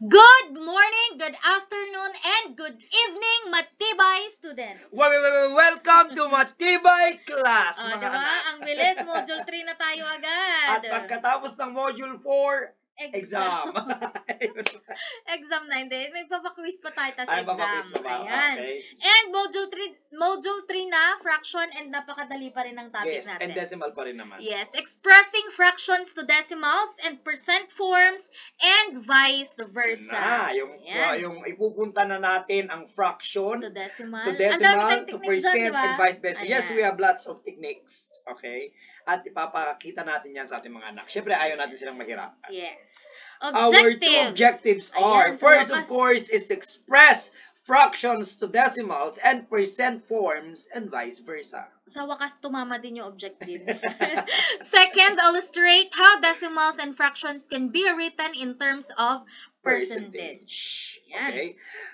Good morning, good afternoon, and good evening, matibay student. Welcome to Matibay Class, O, mga diba? anak. Ang bilis, module 3 na tayo agad. At pagkatapos ng Module 4, exam. exam na, hindi. May papaquiz pa tayo, tas Ay, exam. papapis pa ba? Ayan. Okay. And module 3, module 3 na, fraction, and napakadali pa rin ang topic Yes, natin. and decimal pa rin naman. Yes, expressing fractions to decimals and percent forms and vice versa. Na, yung, Ayan. yung ipupunta na natin ang fraction to decimal. to decimal to percent diba? and vice versa. Yes, Ayan. we have lots of techniques. Okay? At ipapakita natin yan sa ating mga anak. Siyempre, ayaw natin silang mahirapan. Yes. Our two objectives are, Ayan, first, of course, is express fractions to decimals and percent forms and vice versa. Sa wakas, tumama din yung objectives. Second, illustrate how decimals and fractions can be written in terms of percentage. Yan. Okay?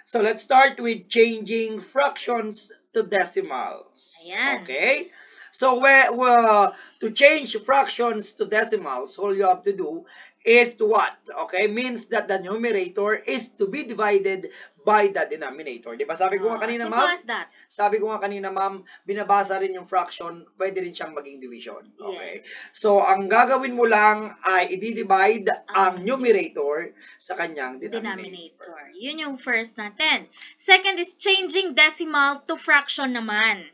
So, let's start with changing fractions to decimals. Ayan. Okay? So, where, well, to change fractions to decimals, all you have to do is to what? Okay? Means that the numerator is to be divided by the denominator. Di ba? Sabi ko nga Oh, kanina, ma'am, sabi ko nga kanina, ma'am, binabasa rin yung fraction, pwede rin siyang maging division. Okay? Yes. So, ang gagawin mo lang ay i-divide Ang ang numerator sa kanyang denominator. Denominator. Yun yung first natin. Second is changing decimal to fraction naman.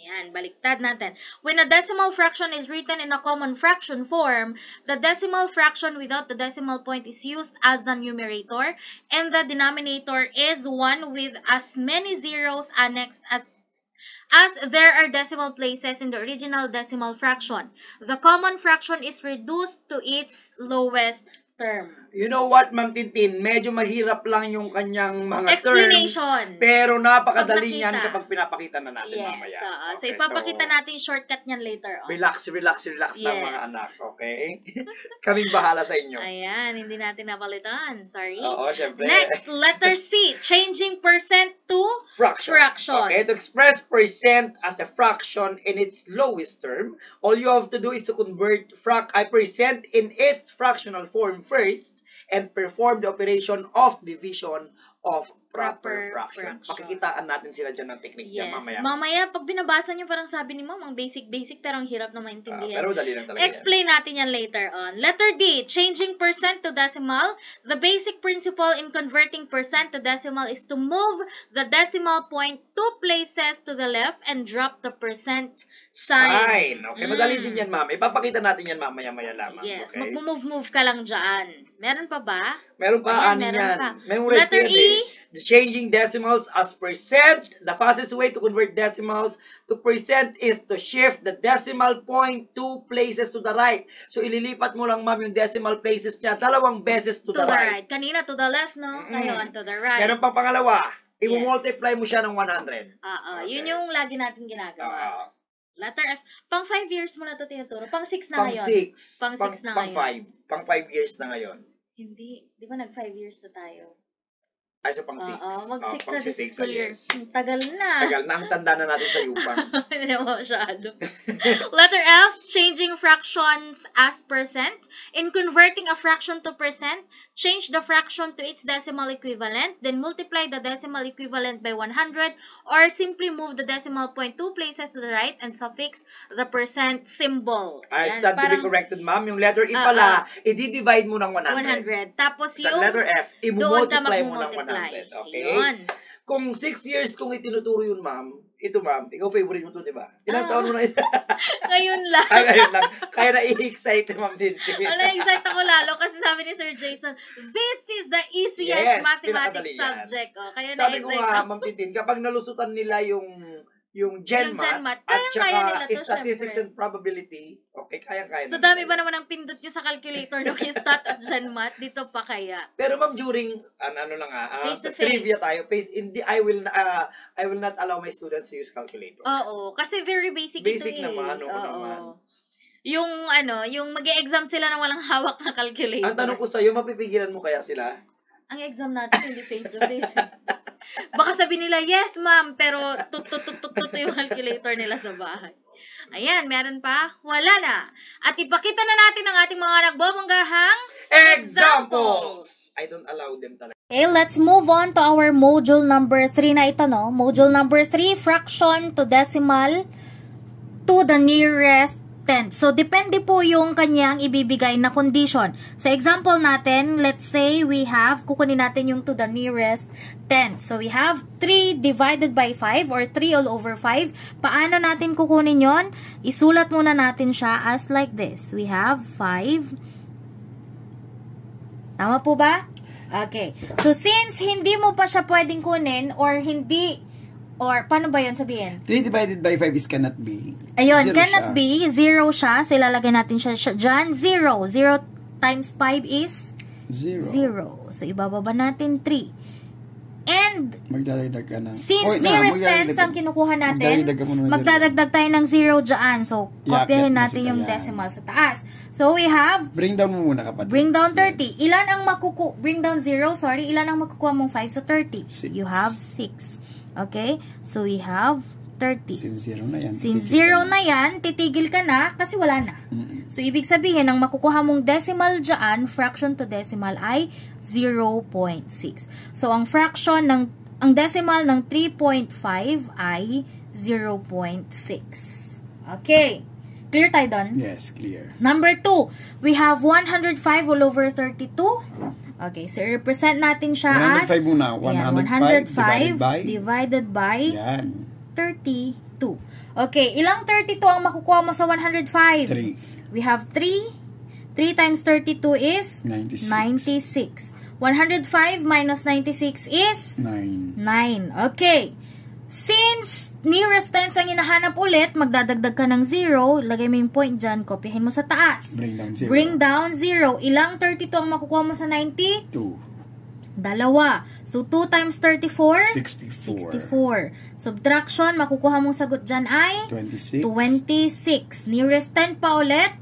Ayan, baliktad natin. When a decimal fraction is written in a common fraction form, the decimal fraction without the decimal point is used as the numerator, and the denominator is one with as many zeros annexed as as there are decimal places in the original decimal fraction. The common fraction is reduced to its lowest term. You know what, Ma'am Tintin? Medyo mahirap lang yung kanyang mga Explanation. terms. Pero napakadali niyan kapag pinapakita na natin Yes. mamaya. so, Okay, ipapakita natin yung shortcut niyan later on. Relax, relax, relax lang Yes. mga anak. Okay? Kaming bahala sa inyo. Ayan, hindi natin napalitan. Sorry. Oo, syempre. Next, letter C. Changing percent to fraction. fraction. Okay, to express percent as a fraction in its lowest term, all you have to do is to convert frac a percent in its fractional form first and perform the operation of division of Proper proper, fraction. fraction. Pakikitaan natin sila dyan ng technique Yes. niya mamaya. Mamaya, pag binabasa niyo, parang sabi ni ma'am, ang basic-basic, pero ang hirap na maintindihan. pero dali lang talaga yan. Explain natin yan later on. Letter D, changing percent to decimal. The basic principle in converting percent to decimal is to move the decimal point two places to the left and drop the percent sign. Sign. Okay, madali Mm. din yan, ma'am. Ipapakita natin yan mamaya-maya lamang. Yes, okay? magmo-move-move ka lang dyan. Meron pa ba? Meron pa, Ayan, ano meron yan. pa. Letter yan E. eh. The changing decimals as percent. The fastest way to convert decimals to percent is to shift the decimal point two places to the right. So, ililipat mo lang, ma'am, yung decimal places niya dalawang beses to, To, the, the right. right. Kanina to the left, no? Mm-mm. Ngayon to the right. Meron pang pangalawa. Yes. I-multiply mo siya ng 100. Oo, yun Okay. yung lagi natin ginagawa. Oo. Letter F. Pang 5 years mo na to tinuturo. Pang 6 na pang ngayon. 6. Pang six na pang ngayon. 5. Pang 5 years na ngayon. Hindi. Di ba nag 5 years na tayo? Ay, so pang 6. Oo, mag 6 na this six school year. Hmm, Tagal na. Tagal na. Ang tanda na natin sa Yupang. Hindi mo masyado. Letter F, changing fractions as percent. In converting a fraction to percent, change the fraction to its decimal equivalent, then multiply the decimal equivalent by 100, or simply move the decimal point two places to the right and suffix the percent symbol. I stand to be corrected, ma'am. Yung letter E Ah, pala, i-divide mo ng 100. 100. Tapos Sa yung letter F, i-multiply mo ng magmumultiply. 100. Okay? Ayun. Kung 6 years kung itinuturo yun, ma'am, ito, ma'am, ikaw favorite mo to, di ba? Ilang Ah. taon mo na yun? Ngayon lang. Ay, ngayon lang. Kaya na-excite, ma'am, din. Wala, excited ako lalo kasi sabi ni Sir Jason, this is the easiest Yes, mathematics subject. Oh, kaya Sabi ko na-excite nga, ma'am Titin, kapag nalusutan nila yung yung GenMat, Yung GenMat, at saka statistics syempre. and probability, okay, kaya-kaya So, dami ba naman ang pindot nyo sa calculator nung yung stat at genmat? Dito pa kaya? Pero ma'am, during, an, ano lang ah, Face to sa trivia tayo, face, hindi, I will, uh, I will not allow my students to use calculator. Oo, kasi very basic, Basic ito eh. naman, oo Oo. naman. Yung ano, yung mag exam sila na walang hawak na calculator. Ang tanong ko sa'yo, mapipigilan mo kaya sila? Ang exam natin hindi face to face. Baka sabi nila, yes ma'am, pero tut-tut-tut-tut yung calculator nila sa bahay. Ayan, meron pa? Wala na. At ipakita na natin ang ating mga nagbobanggahang Examples! I don't allow them talaga. Okay, let's move on to our module number 3 na ito, no? Module number 3, fraction to decimal to the nearest tenth. So, depende po yung kanyang ibibigay na condition. Sa example natin, let's say we have, kukunin natin yung to the nearest tenth. So, we have 3 divided by 5 or 3 all over 5. Paano natin kukunin yon? Isulat muna natin siya as like this. We have 5. Tama po ba? Okay. So, since hindi mo pa siya pwedeng kunin or hindi, or paano ba yun sabihin? 3 divided by 5 is cannot be. Ayun, Zero cannot siya. be. Zero siya. So, ilalagay natin siya, siya dyan. Zero. Zero times 5 is Zero. zero. So, ibababa natin 3. And, Magdadagdag ka na. since Oy, na, nearest magdadagdag tens ang kinukuha natin, magdadagdag zero. tayo ng zero dyan. So, kopyahin natin yung yan. decimal sa taas. So, we have Bring down mo muna kapatid. Bring down 30. Ilan ang makuku... Bring down 0, sorry. Ilan ang makukuha mong 5 sa 30? Six. You have 6. Okay? So, we have 30. Since zero na yan. Since titigil 0 ka na yan, titigil ka na kasi wala na. Mm-mm. So, ibig sabihin, ang makukuha mong decimal dyan, fraction to decimal ay 0.6. So, ang fraction ng, ang decimal ng 3.5 ay 0.6. Okay. Clear tayo doon? Yes, clear. Number 2, we have 105 all over 32. Okay, so represent natin siya as 105 muna. Ayan, 105 divided 105 by? divided by Yan. 32. Okay, ilang 32 ang makukuha mo sa 105? 3. We have 3. 3 times 32 is 96. 96. 105 minus 96 is 9. 9. Okay. Since nearest tens ang hinahanap ulit, magdadagdag ka ng 0, lagay mo yung point dyan, kopyahin mo sa taas. Bring down 0. Bring down 0. Ilang 32 ang makukuha mo sa 90? 2. Dalawa. So, 2 times 34? 64. 64. Subtraction, makukuha mong sagot dyan ay? 26. 26. Nearest 10 pa ulit.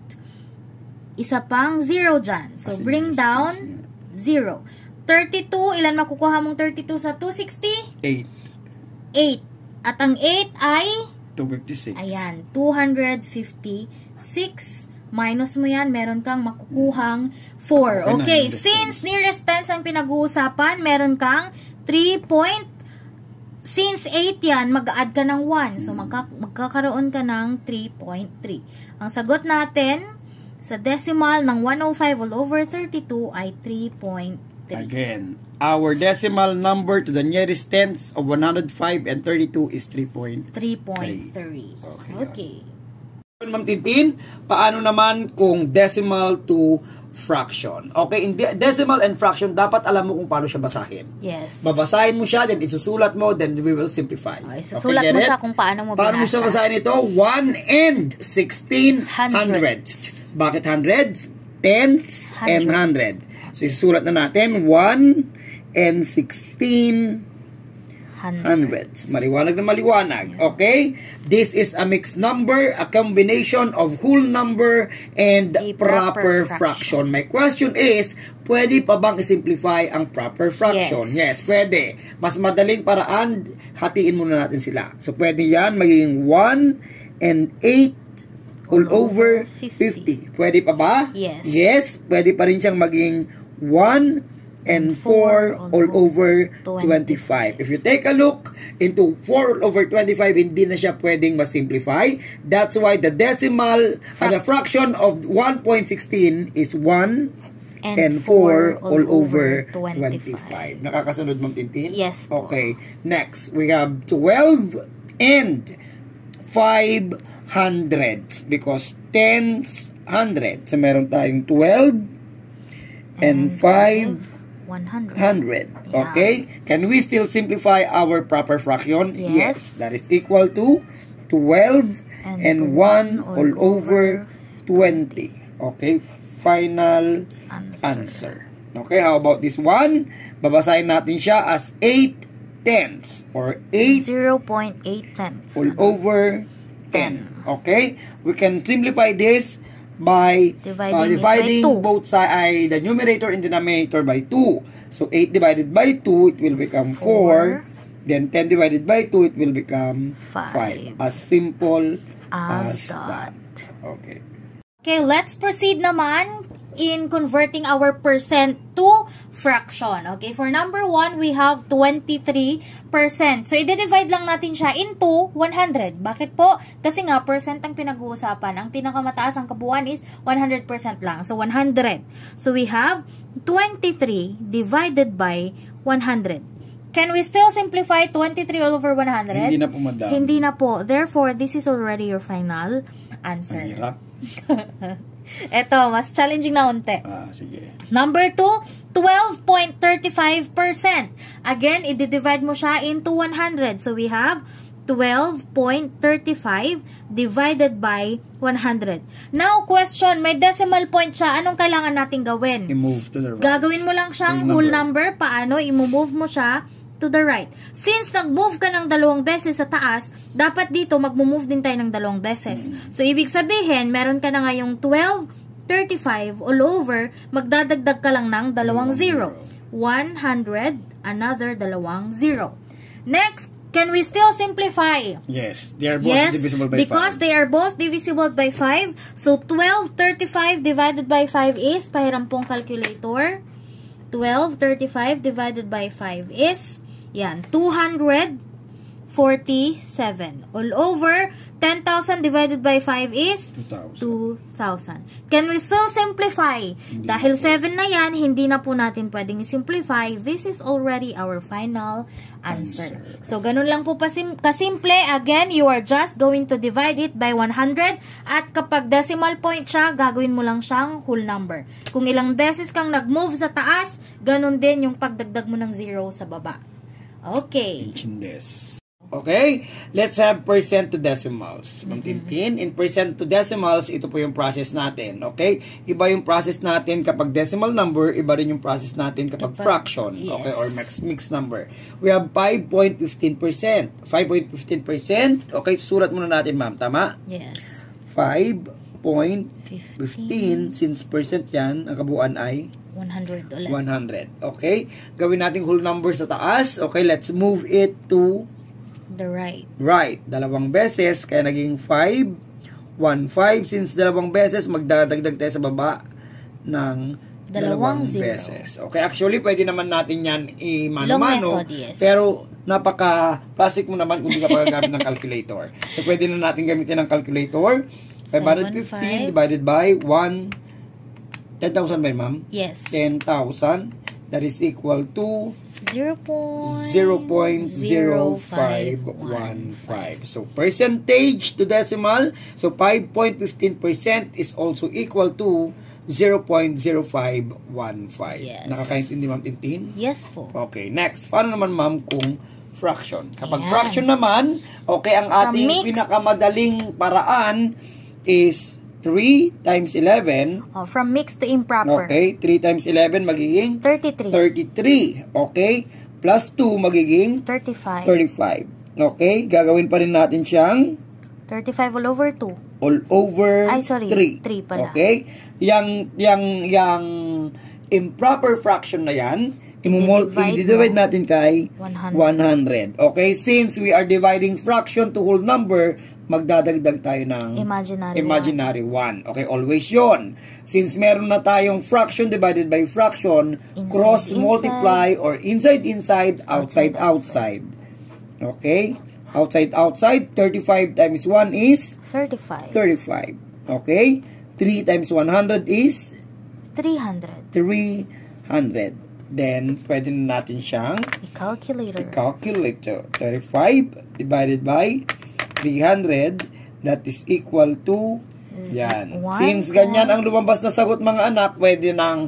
Isa pang 0 dyan. So, Kasi bring down tens 0. 32, ilan makukuha mong 32 sa 260? 8. 8. At ang 8 ay, 256. ayan, 256. Minus mo yan, meron kang makukuhang 4. Okay since nearest tens ang pinag-uusapan, meron kang 3 point, since 8 yan, mag-add ka ng 1. So, magka, magkakaroon ka ng 3.3. Ang sagot natin sa decimal ng 105 all over 32 ay 3.3. Again, our decimal number to the nearest tenths of 105 and 32 is 3.3. 3.3. Okay. Okay. Ma'am Tintin, paano naman kung decimal to fraction? Okay, in de- decimal and fraction, dapat alam mo kung paano siya basahin. Yes. Babasahin mo siya, then isusulat mo, then we will simplify. Okay, susulat get mo it? siya kung paano mo Paano mo binasa. siya basahin ito? 1 and 16 Hundred. hundredths. Bakit hundreds? Tenths and Hundred. So, isusulat na natin 1 and 16 100. hundredths. Maliwanag na maliwanag. Okay? This is a mixed number, a combination of whole number and A proper, proper fraction. My question is, pwede pa bang isimplify ang proper fraction? Yes. pwede. Mas madaling paraan, hatiin muna natin sila. So, pwede yan, magiging 1 and 8 all over 50. Pwede pa ba? Yes. Yes, pwede pa rin siyang maging 1 and 4 all over 25. If you take a look into 4 all over 25, hindi na siya pwedeng masimplify. That's why the decimal, uh, the fraction of 1.16 is 1 and 4 all over 25. Nakakasunod, Ma'am Tintin? Yes po. Okay. Next, we have 12 and 5 hundredths because tens hundred. So, meron tayong 12 and 5 100. hundred. Yeah. Okay? Can we still simplify our proper fraction? Yes. That is equal to 12 And and, one 1 all all over 20. Okay? Final Answer. answer. Okay, how about this one? Babasahin natin siya as 8 tenths or 8 0.8 tenths. all over 10. Okay? We can simplify this by Dividing uh, by dividing two. both sides, the numerator and denominator by 2. So, 8 divided by 2, it will become 4. Four. Then, 10 divided by 2, it will become Five. 5. As simple As as, that. that. Okay. Okay, let's proceed naman. In converting our percent to fraction. Okay, for number 1, we have 23%. So, i-divide lang natin siya into 100. Bakit po? Kasi nga, percent ang pinag-uusapan. Ang pinakamataas ang kabuuan is 100% lang. So, 100. So, we have 23 divided by 100. Can we still simplify 23 all over 100? Hindi na po, madam. Hindi na po. Therefore, this is already your final answer. Ang hirap. Ito, mas challenging na unti. Ah, sige. Number 2, 12.35%. Again, i-divide mo siya into 100. So, we have 12.35 divided by 100. Now, question, may decimal point siya. Anong kailangan natin gawin? I-move to the right. Gagawin mo lang siyang Whole whole number. Paano? I-move mo siya to the right. Since nag-move ka ng dalawang beses sa taas, dapat dito mag-move din tayo ng dalawang beses. So, ibig sabihin, meron ka na ngayong 12, 35 all over, magdadagdag ka lang ng dalawang zero. 100, another dalawang zero. Next, can we still simplify? Yes, they are both Yes, divisible by because 5. they are both divisible by 5. So, 1235 divided by 5 is, pahiram pong calculator. 1235 divided by 5 is, yan, 247. All over, 10,000 divided by 5 is 2,000. 2,000. Can we still simplify? Dahil 7 na yan, hindi na po natin pwedeng simplify. This is already our final answer. Answer. So, ganun lang po pasim kasimple. Again, you are just going to divide it by 100. At kapag decimal point siya, gagawin mo lang siyang whole number. Kung ilang beses kang nag-move sa taas, ganun din yung pagdagdag mo ng zero sa baba. Okay. This. Okay, let's have percent to decimals. Ma'am Tintin, in percent to decimals, ito po yung process natin. Okay? Iba yung process natin kapag decimal number, iba rin yung process natin kapag Kapag- fraction. yes. Okay, or mixed, mixed number. We have 5.15%. 5.15%. Okay, surat muna natin ma'am. Tama? Yes. 5.15 since percent yan, ang kabuuan ay 100 ulit. 100. Okay? Gawin natin whole number sa taas. Okay, let's move it to The right. right. Dalawang beses, kaya naging 5. 1, 5. Since dalawang beses, magdadagdag tayo sa baba ng Dalawang dalawang zero. beses. Okay, actually, pwede naman natin yan i-mano-mano. Yes. Pero, napaka-classic mo naman kung di ka pa gagamit ng calculator. So, pwede na natin gamitin ng calculator. 515 divided by 1, 10,000 ba yun, ma'am? Yes. 10,000. That is equal to 0.0515. 0.0515. So, percentage to decimal. So, 5.15% is also equal to 0.0515. Yes. Nakakaintindi, ma'am Tintin? Yes po. Okay, next. Paano naman, ma'am, kung fraction? Kapag Ayan. fraction naman, okay, ang ating pinakamadaling paraan is 3 times 11. Oh, from mixed to improper. Okay, 3 times 11 magiging 33. 33. Okay? Plus 2 magiging 35. 35. Okay? Gagawin pa rin natin siyang 35 all over 2. all over Ay, sorry. 3. Three pala. Okay? Yang, yang, yang improper fraction na yan, I-divide natin kay 100. 100. Okay? Since we are dividing fraction to whole number, magdadagdag tayo ng Imaginary imaginary 1. Okay, always yon. Since meron na tayong fraction divided by fraction, Inside, cross inside. multiply or inside inside, outside Outside, outside. Okay? Outside outside, 35 times 1 is 35. 35. Okay? 3 times 100 is 300. 300. Then, pwede na natin siyang I-calculator. calculate. So, 35 divided by 300, that is equal to, yan. One Since ganyan ang lumabas na sagot mga anak, pwede ng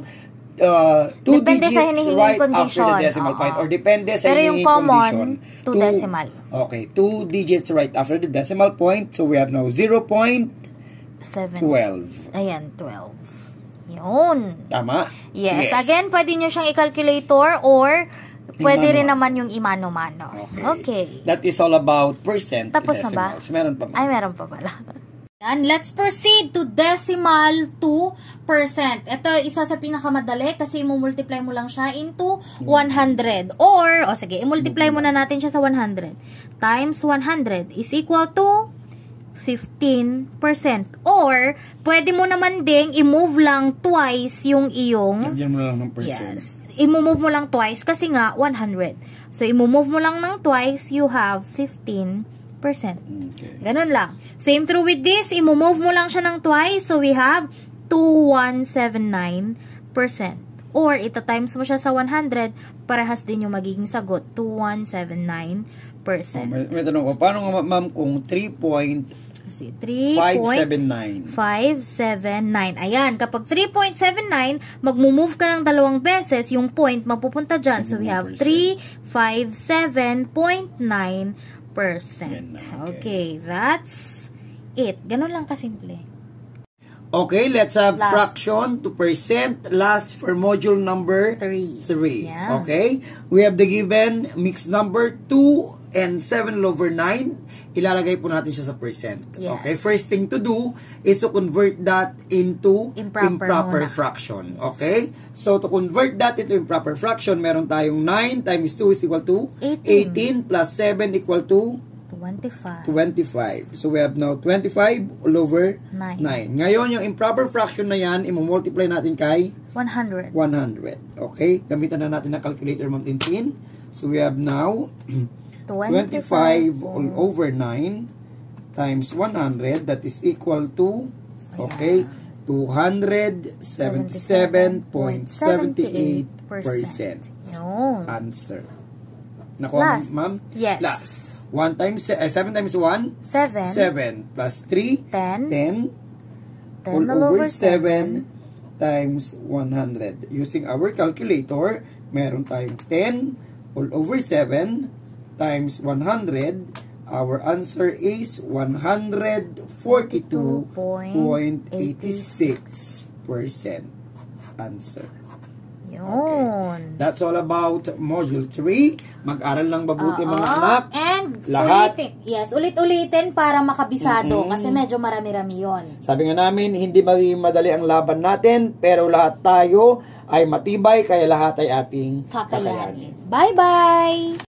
uh, two Depende sa digits hinihinging right after condition. the decimal Oo. point or depende sa Pero yung common, condition. two decimal. Okay, two digits right after the decimal point. So we have now 0.12. 7. Ayan, 12. Yun. Tama? Yes. Again, pwede nyo siyang i-calculator or pwede rin naman yung imano-mano. Okay. That is all about percent Tapos to na ba? decimals. Meron pa Ay, meron pa pala. Yan, let's proceed to decimal 2%. Ito, isa sa pinakamadali kasi i-multiply mo lang siya into 100. Or, o sige, i-multiply mo na natin siya sa 100. Times 100 is equal to 15%. Or, pwede mo naman ding i-move lang twice yung iyong Lagyan mo lang ng percent. Yes. I-move mo lang twice kasi nga 100. So, i-move mo lang ng twice, you have 15%. Okay. Ganun lang. Same through with this, i-move mo lang siya ng twice. So, we have 2179%. Or, ita-times mo siya sa 100, parehas din yung magiging sagot, 2179%. Oh, may, may tanong ko, paano nga ma'am kung 3.579? Kasi 3.579. Ayan, kapag 3.79, mag-move ka ng dalawang beses, yung point mapupunta dyan. So, we have 357.9%. Okay, that's it. Ganun lang kasimple. Okay, let's have Last. fraction to percent. Last for module number 3. 3. Yeah. Okay? We have the given mixed number 2 and 7 over 9. Ilalagay po natin siya sa percent. Yes. Okay? First thing to do is to convert that into Improper muna. fraction. Okay? So, to convert that into improper fraction, meron tayong 9 times 2 is equal to 18. 18 plus 7 equal to 25. 25. So, we have now 25 all over 9. Nine. Ngayon, yung improper fraction na yan, imumultiply natin kay 100. 100. Okay? Gamitan na natin ang calculator, Ma'am Tintin. So, we have now 25 all over 9 times 100. That is equal to, okay, 277.78% Yun. answer. Nakuha, ma'am? Yes. Last. 1 times, eh, 7 times 1? 7. 7 plus 3, 10. 10 10 all over 7 7. times 100. Using our calculator, meron tayong 10 all over 7 times 100. Our answer is 142.86% answer. Yun. That's all about Module 3. Mag-aral lang mabuti mga Oo. anak. And Lahat. ulitin. Yes, ulit-ulitin para makabisado. Mm-mm. Kasi medyo marami-rami yon. Sabi nga namin, hindi magiging madali ang laban natin, pero lahat tayo ay matibay, kaya lahat ay ating Kakayanin. Bye-bye!